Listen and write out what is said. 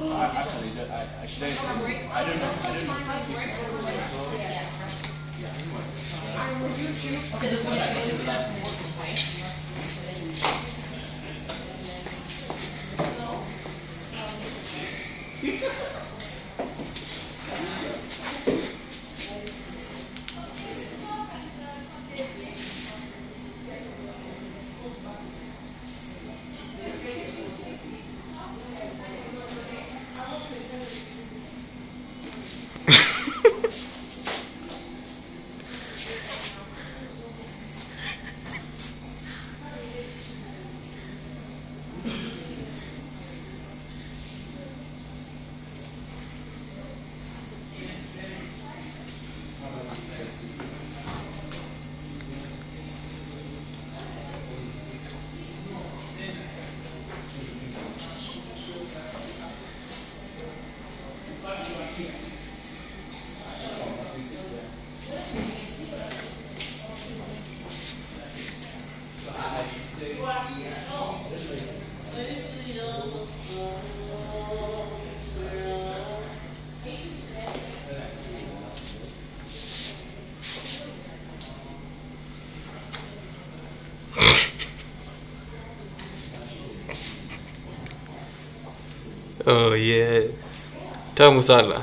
I, actually, I, I should I I don't know. I don't know. Okay, the police Oh yeah. Tamu sana.